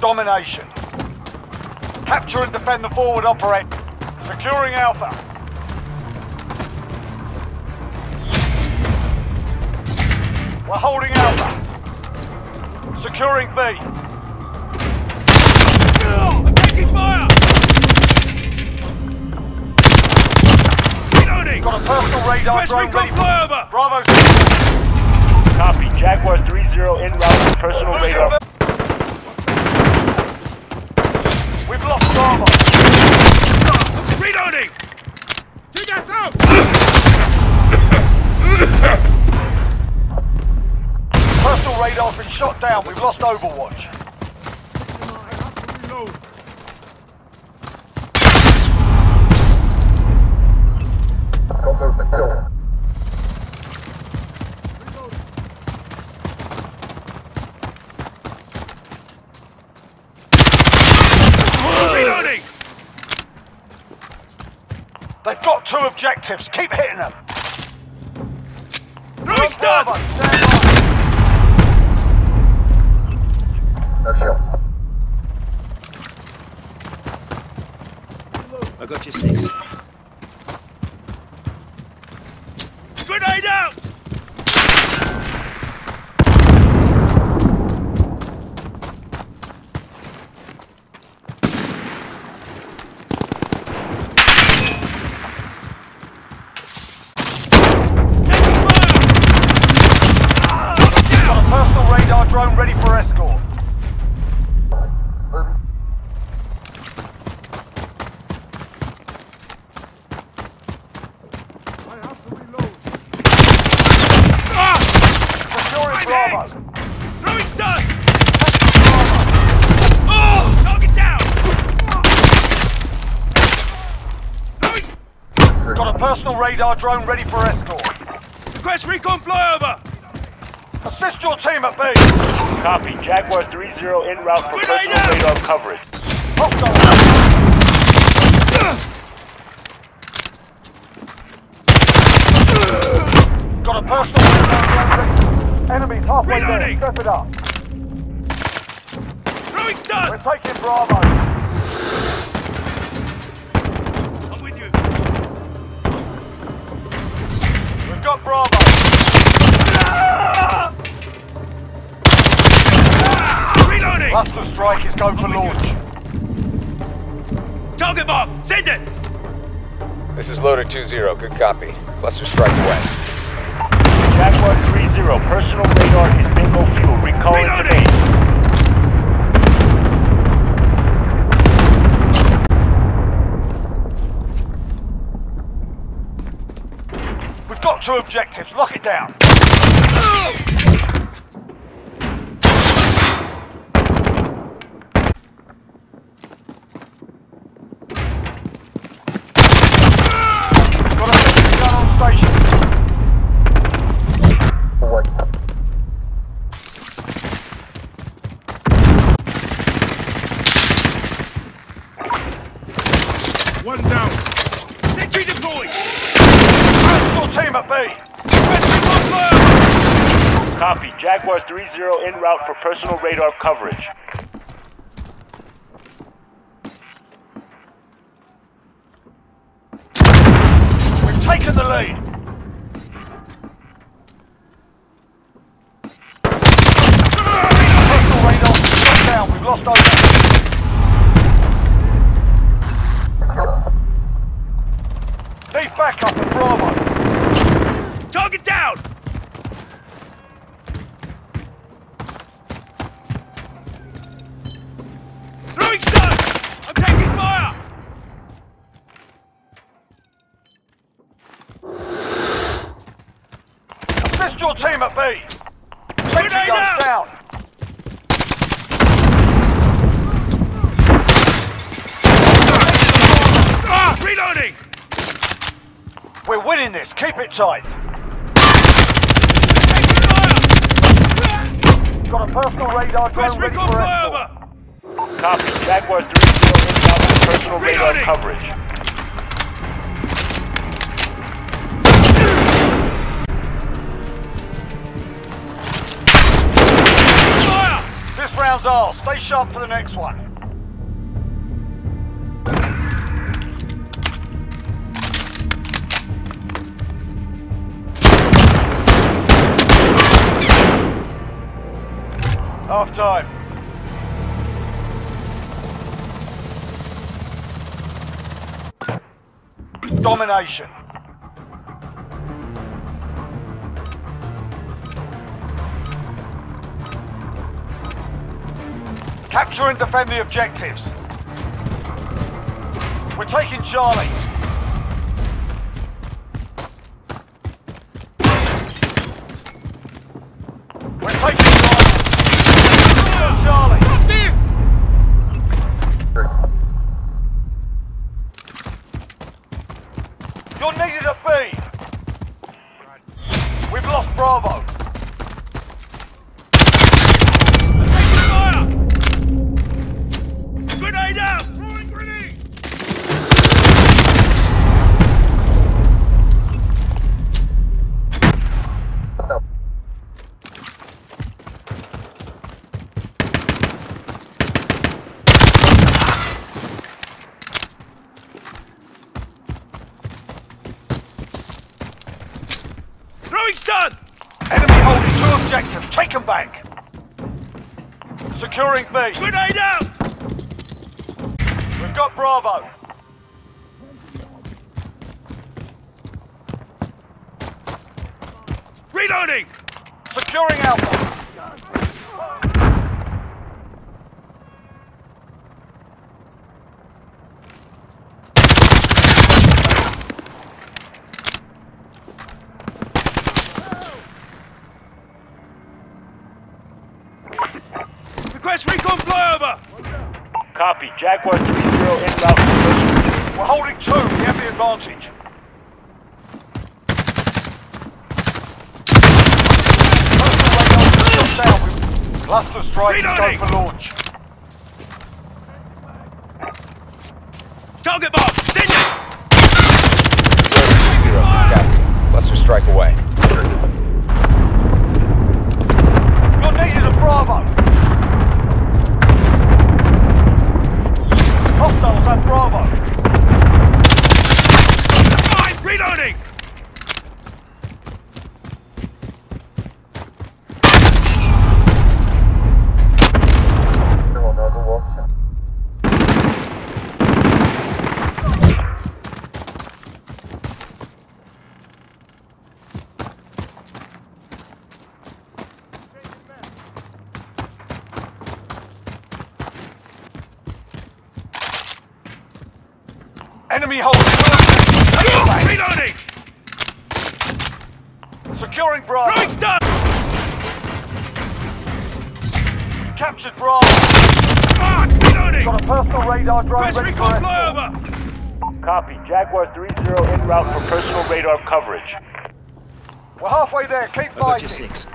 domination. Capture and defend the forward operator. Securing Alpha. We're holding Alpha. Securing B. I'm taking fire! Reloading! Got a personal radar Request drone recon ready. flyover! Bravo. Copy. Jaguar 3-0 en route personal radar. We've lost Bravo. Reloading! Take us out! Personal radar's been shot down. We've lost Overwatch. Reloading! They've got two objectives. Keep hitting them. Throwing stun! I got you six. Grenade out! Taking fire! Got a personal radar drone ready for escort. Ah! Securing I'm Bravo. hit! Throwing stun! Oh! Target down! Throwing... Got a personal radar drone ready for escort. Request recon flyover! Assist your team at B. Copy. Jaguar 3-0 en route for Grenade personal out! radar coverage. Hostile. Got a personal radar drone ready. Enemies halfway there. Reloading. Step it up. Throwing stun! We're taking Bravo. Go for launch. Target mark! Send it! This is Loader 2-0. Good copy. Cluster strike away. Jaguar 3-0. Personal radar is bingo fuel. Recalling to Reloading! base. We've got two objectives. Lock it down. Oh! Got a machine gun on station. One down. Sentry deployed! How's your team at B? Request recon flyover! Copy. Jaguar 3-0 en route for personal radar coverage. We've taken the lead. Personal radar shut down. We've lost over. Need backup at Bravo. Target down! Throwing stun! I'm taking fire! Assist your team at B. Sentry Grenade guns out! down. Ah! Reloading! We're winning this. Keep it tight. Got a personal radar drone ready recon for escort. Copy. Jaguar 3-0 en route for personal radar coverage. Ours. Stay sharp for the next one. Half time. Domination. Capture and defend the objectives. We're taking Charlie. We're taking Charlie. Charlie. Stop This! You're needed at B. We've lost Bravo. Taking fire! Grenade out! Throwing grenade! Throwing stun! Enemy objectives. Take them back. Securing B. Grenade out! We've got Bravo. Reloading! Securing Alpha. Request recon flyover! Copy. Jaguar 3-0 en route We're holding two. We have the advantage. Personal radar is down. We- Cluster strike is go for launch. Target mark! Send it! Cluster strike away. You're needed at Bravo. Hostiles at Bravo. Fine! Reloading! Enemy hold. two objectives. Take them back. Reloading! Securing Bravo. Throwing stun! Captured Bravo. Ah! Reloading! Got a personal radar drone Request ready recon flyover! Copy. Jaguar 3-0 en route for personal radar coverage. We're halfway there. Keep fighting. six.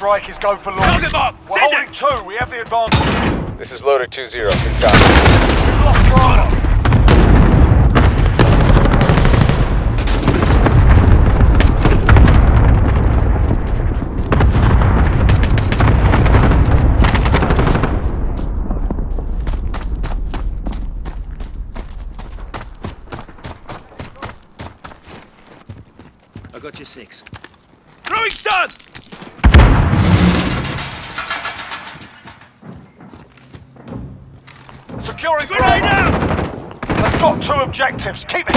Strike is go for launch. Target mark! We're Send holding it! two. We have the advantage. This is loader 2-0. Good copy. We've lost Bravo. I got you six. Throwing stun! Securing Grenade out! They've got two objectives. Keep it.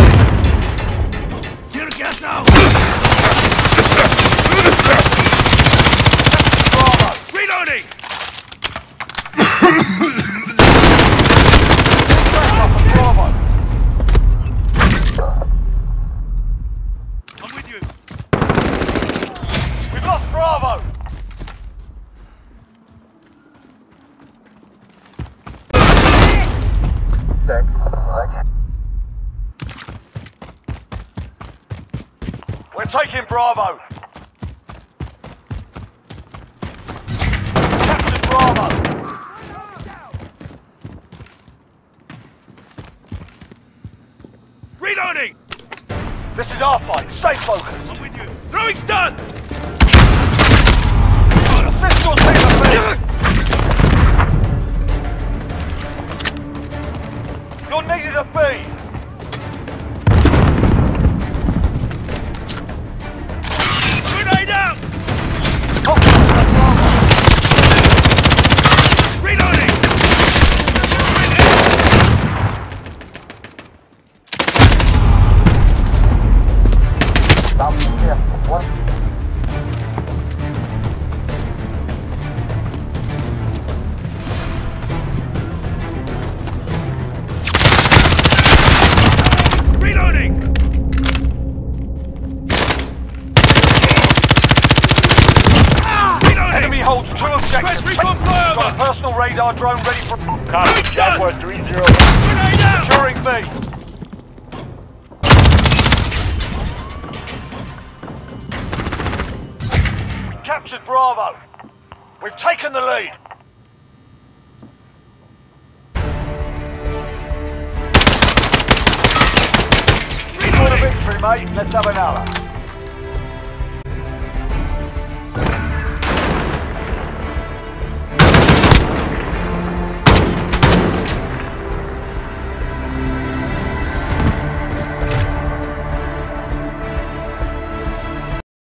Tear gas now! Reloading! We're taking Bravo. Captain Bravo. Reloading! This is our fight. Stay focused. I'm with you. Throwing stun! Personal drone ready for Copy. Jaguar 3-0. Grenade securing B. Captured Bravo. We've taken the lead. The Reloading! victory, mate. Let's have another.